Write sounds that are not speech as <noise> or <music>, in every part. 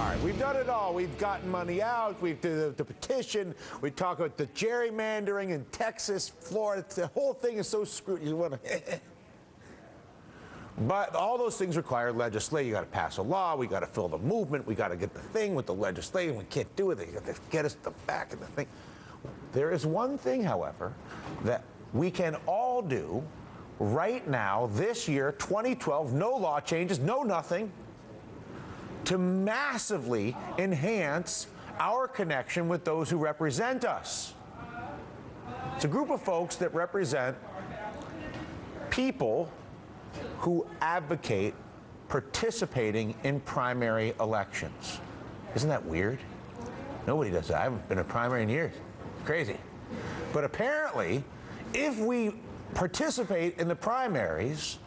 All right, we've done it all. We've gotten money out. We've done the, the petition. We talk about the gerrymandering in Texas, Florida. The whole thing is so screwed. You want to. <laughs> But all those things require legislation. You got to pass a law. We got to fill the movement. We got to get the thing with the legislation. We can't do it. They got to get us the back of the thing. There is one thing, however, that we can all do right now, this year, 2012, no law changes, no nothing, to massively enhance our connection with those who represent us. It's a group of folks that represent people who advocate participating in primary elections. Isn't that weird? Nobody does that. I haven't been a primary in years. Crazy. But apparently, if we participate in the primaries,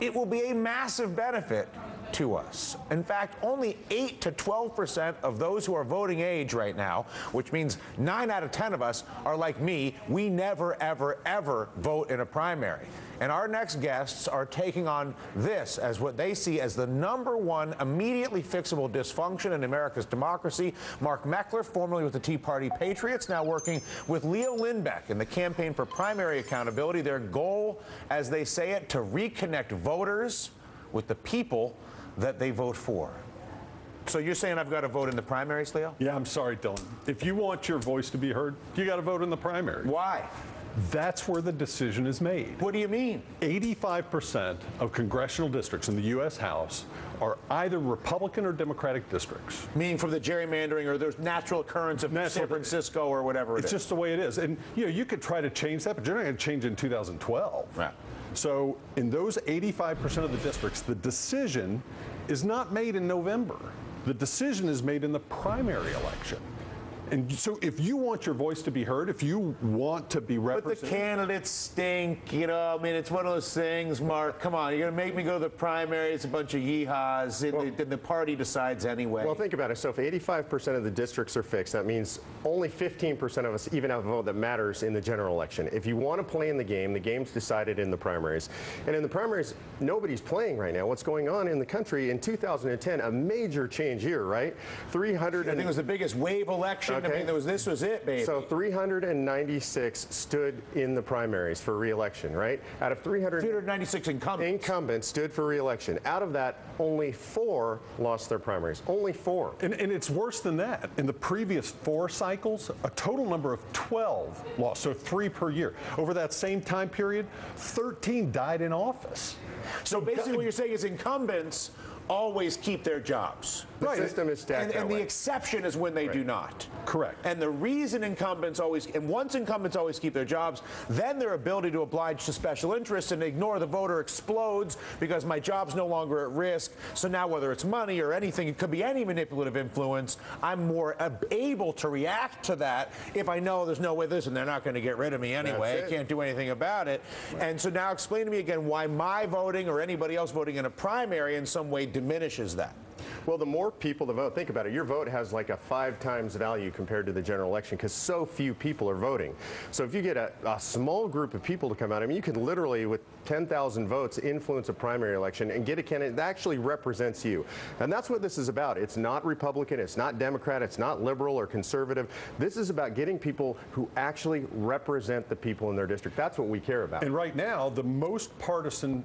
it will be a massive benefit to us. In fact, only 8 to 12 percent of those who are voting age right now, which means 9 out of 10 of us are like me, we never, ever, ever vote in a primary. And our next guests are taking on this as what they see as the number one immediately fixable dysfunction in America's democracy. Mark Meckler, formerly with the Tea Party Patriots, now working with Leo Linbeck in the Campaign for Primary Accountability. Their goal, as they say it, to reconnect voters with the people that they vote for. So you're saying I've got to vote in the primaries, Leo? Yeah, I'm sorry, Dylan. If you want your voice to be heard, you got to vote in the primary. Why? That's where the decision is made. What do you mean? 85% of congressional districts in the U.S. House are either Republican or Democratic districts. Meaning from the gerrymandering or there's natural occurrence of Natural- San Francisco or whatever it It's is. just the way it is. And you know, you could try to change that, but you're not going to change in 2012. Right. So in those 85% of the districts, the decision is not made in November. The decision is made in the primary election. And so if you want your voice to be heard, if you want to be represented. But the candidates stink, you know. I mean, it's one of those things, Mark. Come on, you're gonna make me go to the primary. It's a bunch of yeehaws, and the, the party decides anyway. Well, think about it. So if 85% of the districts are fixed, that means only 15% of us even have a vote that matters in the general election. If you want to play in the game, the game's decided in the primaries. And in the primaries, nobody's playing right now. What's going on in the country in 2010, a major change year, right? 300 I think it was the biggest wave election. I Okay. mean, there was this was it, baby. So 396 stood in the primaries for re-election, right? Out of 300 396 incumbents. incumbents stood for re-election. Out of that, only four lost their primaries. Only four. And, and it's worse than that. In the previous four cycles, a total number of 12 lost, so three per year. Over that same time period, 13 died in office. so basically, what you're saying is incumbents always keep their jobs. The Right. system is stacked And, that and the way. exception is when they do not. Correct. And the reason incumbents always, and once incumbents always keep their jobs, then their ability to oblige to special interests and ignore the voter explodes because my job's no longer at risk. So now, whether it's money or anything, it could be any manipulative influence, I'm more able to react to that if I know there's no way this, and they're not going to get rid of me anyway. I can't do anything about it. And so now, explain to me again why my voting or anybody else voting in a primary in some way diminishes that. Well, the more people that vote, think about it. Your vote has like a five times value compared to the general election because so few people are voting. So if you get a, a small group of people to come out, I mean, you can literally, with 10,000 votes, influence a primary election and get a candidate that actually represents you. And that's what this is about. It's not Republican, it's not Democrat, it's not liberal or conservative. This is about getting people who actually represent the people in their district. That's what we care about. And right now, the most partisan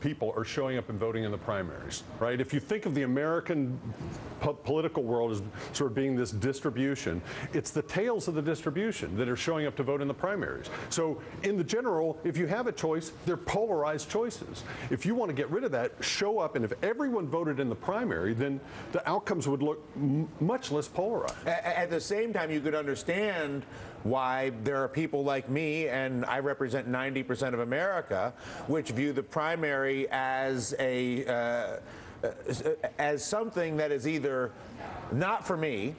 people are showing up and voting in the primaries, right? If you think of the American po- political world as sort of being this distribution, it's the tails of the distribution that are showing up to vote in the primaries. So, in the general, if you have a choice, they're polarized choices. If you want to get rid of that, show up, and if everyone voted in the primary, then the outcomes would look much less polarized. At the same time, you could understand why there are people like me, and I represent 90% of America, which view the primary as a uh, uh, as something that is either not for me,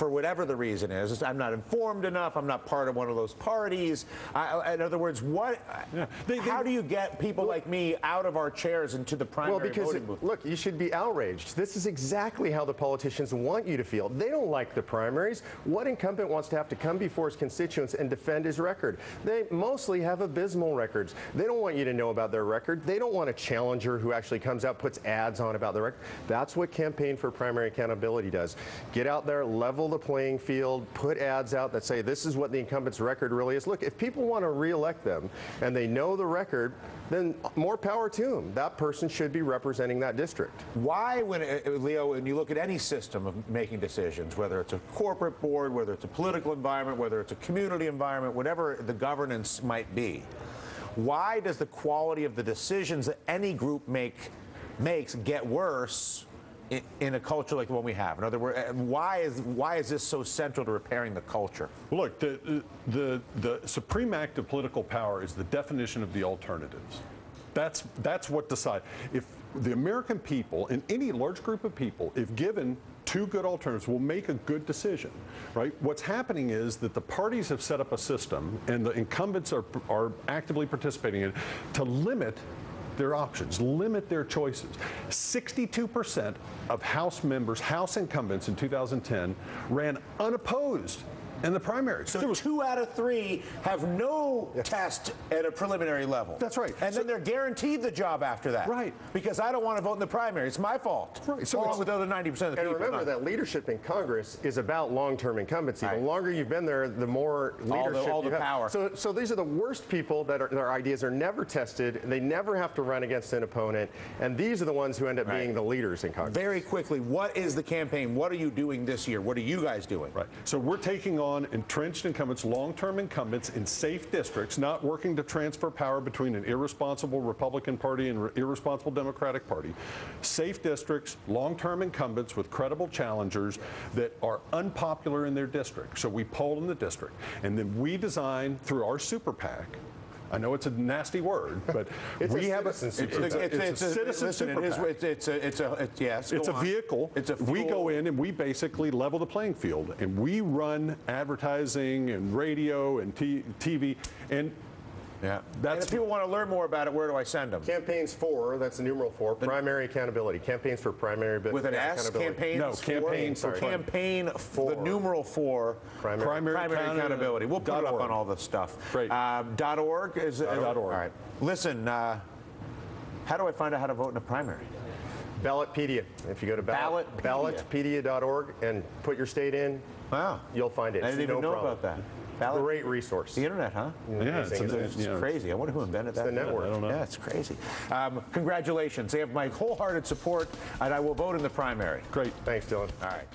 for whatever the reason is. I'm not informed enough. I'm not part of one of those parties. I, in other words, what? Yeah. They- they- how do you get people like me out of our chairs into the primary Well, because voting look, you should be outraged. This is exactly how the politicians want you to feel. They don't like the primaries. What incumbent wants to have to come before his constituents and defend his record? They mostly have abysmal records. They don't want you to know about their record. They don't want a challenger who actually comes out, puts ads on about their record. That's what Campaign for Primary Accountability does. Get out there, level the playing field, put ads out that say this is what the incumbent's record really is. Look, if people want to reelect them and they know the record, then more power to them. That person should be representing that district. Why, when uh, uh, Leo, when you look at any system of making decisions, whether it's a corporate board, whether it's a political environment, whether it's a community environment, whatever the governance might be, why does the quality of the decisions that any group make makes get worse in, a culture like the one we have? In other words, uh, why is why is this so central to repairing the culture? Look, the, the, the supreme act of political power is the definition of the alternatives. That's, that's what decide. If the American people, and any large group of people, if given two good alternatives, will make a good decision, right? What's happening is that the parties have set up a system, and the incumbents are, are actively participating in it, to limit their options, limit their choices. 62% of House members, House incumbents in 2010 ran unopposed in the primaries. So There was- two out of three have no test at a preliminary level. That's right. And So- then they're guaranteed the job after that. Right. Because I don't want to vote in the primary. It's my fault. Right. So Along it's- with the other 90% of the And people. remember not- that leadership in Congress is about long-term incumbency. Right. The longer you've been there, the more All the- leadership all the you have. power. So, so these are the worst people that are, their ideas are never tested. They never have to run against an opponent, and these are the ones who end up Right. being the leaders in Congress. Very quickly, what is the campaign? What are you doing this year? What are you guys doing? Right. So we're taking on entrenched incumbents, long-term incumbents in safe districts, not working to transfer power between an irresponsible Republican Party and an irresponsible Democratic Party. Safe districts, long-term incumbents with credible challengers that are unpopular in their district. So we poll in the district, and then we design through our super PAC. I know it's a nasty word, but <laughs> It's a we have a, it's, a, PAC. it's a citizen listen, super it is, PAC. it's, it's a, it's a, it's, yes. It's a on. vehicle. It's a we go in and we basically level the playing field, and we run advertising and radio and t- TV, and Yeah. and if people want to learn more about it, where do I send them? Campaigns for, that's the numeral four, primary accountability. Campaigns for primary bi- With an S? accountability. Campaign No, for? campaign for- Campaign for. The numeral for. Primary- Primary accountability. accountability. We'll put Dot it up org. on all the stuff. Great. Um, dot org is Dot org. All right. Listen, uh, how do I find out how to vote in a primary? Ballotpedia. If you go to ballot, Ballotpedia. ballotpedia.org and put your state in, Wow. you'll find it. I didn't It's even no know problem. about that. Ballot- Great resource. The internet, huh? yeah, it's, Amazing. a- It's you know, crazy. I wonder who invented that. the network. I don't know. Yeah, it's crazy. Um, congratulations. They have my wholehearted support, and I will vote in the primary. Great. Thanks, Dylan. All right.